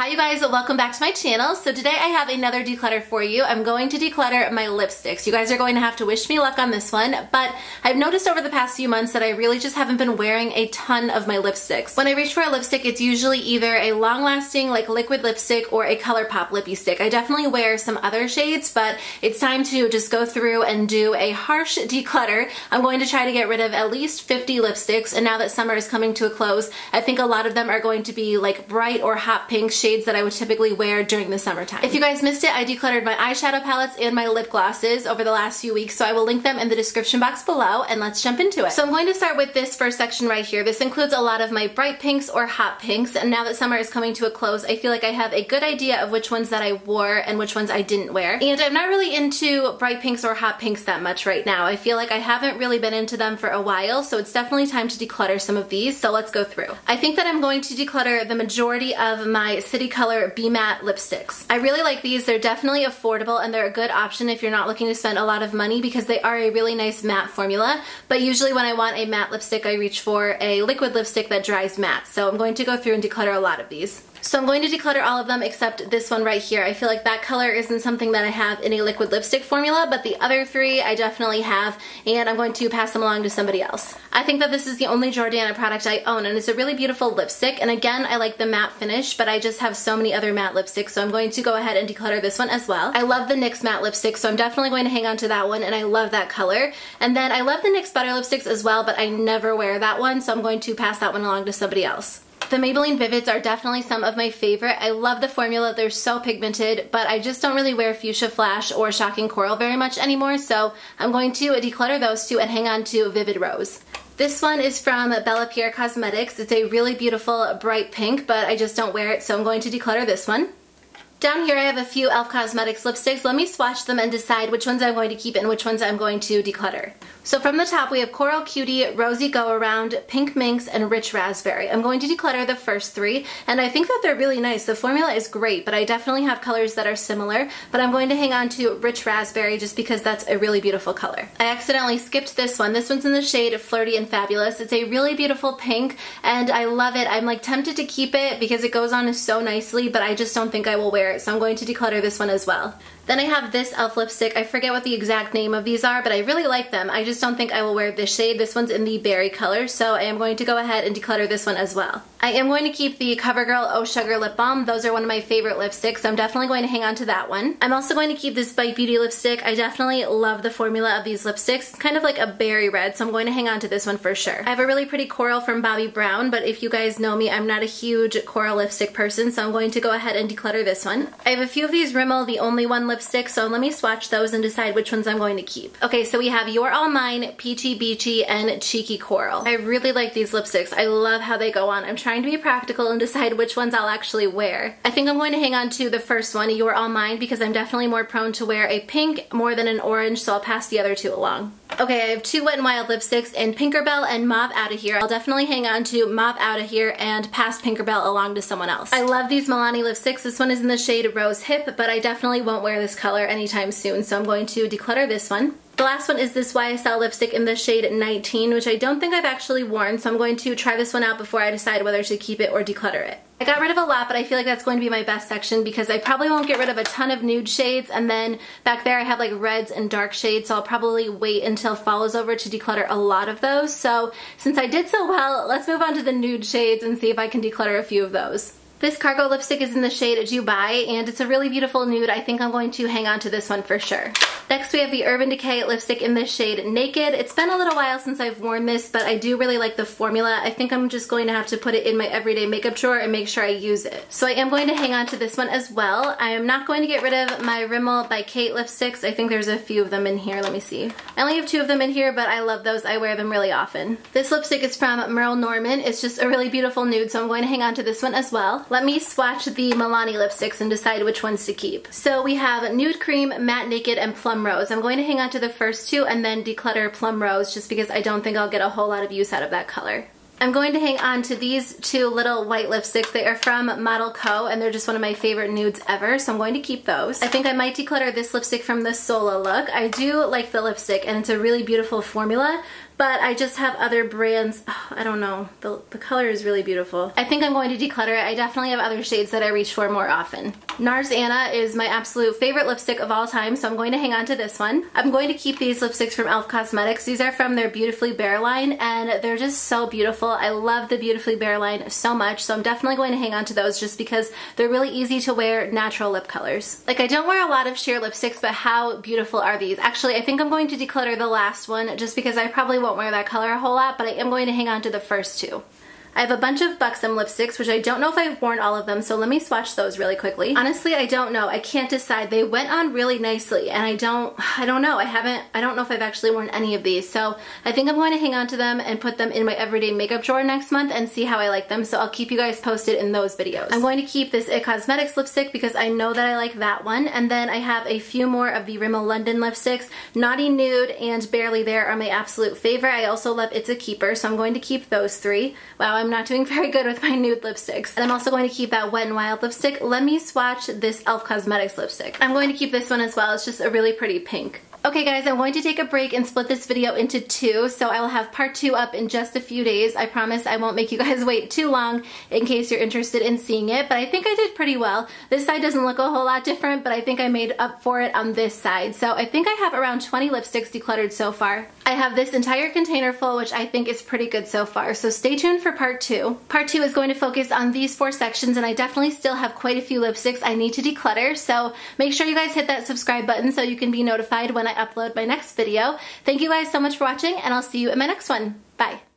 Hi you guys, welcome back to my channel. So today I have another declutter for you. I'm going to declutter my lipsticks. You guys are going to have to wish me luck on this one, but I've noticed over the past few months that I really just haven't been wearing a ton of my lipsticks. When I reach for a lipstick, it's usually either a long-lasting like liquid lipstick or a ColourPop lippy stick. I definitely wear some other shades, but it's time to just go through and do a harsh declutter. I'm going to try to get rid of at least 50 lipsticks, and now that summer is coming to a close, I think a lot of them are going to be like bright or hot pink shades shades that I would typically wear during the summertime. If you guys missed it, I decluttered my eyeshadow palettes and my lip glosses over the last few weeks, so I will link them in the description box below, and let's jump into it. So I'm going to start with this first section right here. This includes a lot of my bright pinks or hot pinks, and now that summer is coming to a close, I feel like I have a good idea of which ones that I wore and which ones I didn't wear. And I'm not really into bright pinks or hot pinks that much right now. I feel like I haven't really been into them for a while, so it's definitely time to declutter some of these, so let's go through. I think that I'm going to declutter the majority of my City Color Be Matte lipsticks. I really like these. They're definitely affordable and they're a good option if you're not looking to spend a lot of money because they are a really nice matte formula. But usually when I want a matte lipstick, I reach for a liquid lipstick that dries matte. So I'm going to go through and declutter a lot of these. So I'm going to declutter all of them except this one right here. I feel like that color isn't something that I have in a liquid lipstick formula, but the other three I definitely have, and I'm going to pass them along to somebody else. I think that this is the only Jordana product I own, and it's a really beautiful lipstick, and again, I like the matte finish, but I just have so many other matte lipsticks, so I'm going to go ahead and declutter this one as well. I love the NYX matte lipstick, so I'm definitely going to hang on to that one, and I love that color. And then I love the NYX Butter lipsticks as well, but I never wear that one, so I'm going to pass that one along to somebody else. The Maybelline Vivids are definitely some of my favorite. I love the formula. They're so pigmented, but I just don't really wear Fuchsia Flash or Shocking Coral very much anymore, so I'm going to declutter those two and hang on to Vivid Rose. This one is from Bella Pierre Cosmetics. It's a really beautiful bright pink, but I just don't wear it, so I'm going to declutter this one. Down here I have a few e.l.f. Cosmetics lipsticks. Let me swatch them and decide which ones I'm going to keep and which ones I'm going to declutter. So from the top we have Coral Cutie, Rosy Go Around, Pink Minx, and Rich Raspberry. I'm going to declutter the first three and I think that they're really nice. The formula is great but I definitely have colors that are similar but I'm going to hang on to Rich Raspberry just because that's a really beautiful color. I accidentally skipped this one. This one's in the shade Flirty and Fabulous. It's a really beautiful pink and I love it. I'm like tempted to keep it because it goes on so nicely but I just don't think I will wear so I'm going to declutter this one as well. Then I have this e.l.f. lipstick. I forget what the exact name of these are, but I really like them. I just don't think I will wear this shade. This one's in the berry color, so I am going to go ahead and declutter this one as well. I am going to keep the CoverGirl Oh Sugar Lip Balm. Those are one of my favorite lipsticks, so I'm definitely going to hang on to that one. I'm also going to keep this Bite Beauty lipstick. I definitely love the formula of these lipsticks. It's kind of like a berry red, so I'm going to hang on to this one for sure. I have a really pretty coral from Bobbi Brown, but if you guys know me, I'm not a huge coral lipstick person, so I'm going to go ahead and declutter this one. I have a few of these Rimmel The Only One lipsticks, so let me swatch those and decide which ones I'm going to keep. Okay, so we have You're All Mine, Peachy Beachy, and Cheeky Coral. I really like these lipsticks. I love how they go on. I'm trying to be practical and decide which ones I'll actually wear. I think I'm going to hang on to the first one, You're All Mine, because I'm definitely more prone to wear a pink more than an orange, so I'll pass the other two along. Okay, I have two Wet n Wild lipsticks in Pinkerbell and Mauve Outta Here. I'll definitely hang on to Mauve Outta Here and pass Pinkerbell along to someone else. I love these Milani lipsticks. This one is in the shade Rose Hip, but I definitely won't wear this color anytime soon, so I'm going to declutter this one. The last one is this YSL lipstick in the shade 19, which I don't think I've actually worn, so I'm going to try this one out before I decide whether to keep it or declutter it. I got rid of a lot, but I feel like that's going to be my best section because I probably won't get rid of a ton of nude shades, and then back there I have like reds and dark shades, so I'll probably wait until fall is over to declutter a lot of those. So since I did so well, let's move on to the nude shades and see if I can declutter a few of those. This cargo lipstick is in the shade Dubai and it's a really beautiful nude. I think I'm going to hang on to this one for sure. Next we have the Urban Decay lipstick in the shade Naked. It's been a little while since I've worn this but I do really like the formula. I think I'm just going to have to put it in my everyday makeup drawer and make sure I use it. So I am going to hang on to this one as well. I am not going to get rid of my Rimmel by Kate lipsticks. I think there's a few of them in here. Let me see. I only have two of them in here but I love those. I wear them really often. This lipstick is from Merle Norman. It's just a really beautiful nude so I'm going to hang on to this one as well. Let me swatch the Milani lipsticks and decide which ones to keep. So we have Nude Cream, Matte Naked, and Plum Rose. I'm going to hang on to the first two and then declutter Plum Rose just because I don't think I'll get a whole lot of use out of that color. I'm going to hang on to these two little white lipsticks. They are from Model Co. and they're just one of my favorite nudes ever, so I'm going to keep those. I think I might declutter this lipstick from the Sola look. I do like the lipstick and it's a really beautiful formula, but I just have other brands. Oh, I don't know. The, the color is really beautiful. I think I'm going to declutter it. I definitely have other shades that I reach for more often. NARS Anna is my absolute favorite lipstick of all time, so I'm going to hang on to this one. I'm going to keep these lipsticks from e.l.f. Cosmetics. These are from their Beautifully Bare line, and they're just so beautiful. I love the Beautifully Bare line so much, so I'm definitely going to hang on to those just because they're really easy to wear natural lip colors. Like, I don't wear a lot of sheer lipsticks, but how beautiful are these? Actually, I think I'm going to declutter the last one just because I probably won't wear that color a whole lot, but I am going to hang on to the first two. I have a bunch of Buxom lipsticks, which I don't know if I've worn all of them, so let me swatch those really quickly. Honestly, I don't know. I can't decide. They went on really nicely, and I don't, I don't know. I haven't, I don't know if I've actually worn any of these, so I think I'm going to hang on to them and put them in my everyday makeup drawer next month and see how I like them, so I'll keep you guys posted in those videos. I'm going to keep this It Cosmetics lipstick because I know that I like that one, and then I have a few more of the Rimmel London lipsticks. Naughty Nude and Barely There are my absolute favorite. I also love It's a Keeper, so I'm going to keep those three. Wow, I'm not doing very good with my nude lipsticks. And I'm also going to keep that Wet n Wild lipstick. Let me swatch this e.l.f. Cosmetics lipstick. I'm going to keep this one as well. It's just a really pretty pink. Okay guys, I'm going to take a break and split this video into two, so I will have part two up in just a few days. I promise I won't make you guys wait too long in case you're interested in seeing it, but I think I did pretty well. This side doesn't look a whole lot different, but I think I made up for it on this side. So I think I have around 20 lipsticks decluttered so far. I have this entire container full, which I think is pretty good so far. So stay tuned for part two. Part two is going to focus on these four sections, and I definitely still have quite a few lipsticks I need to declutter. So make sure you guys hit that subscribe button so you can be notified when I upload my next video. Thank you guys so much for watching, and I'll see you in my next one. Bye.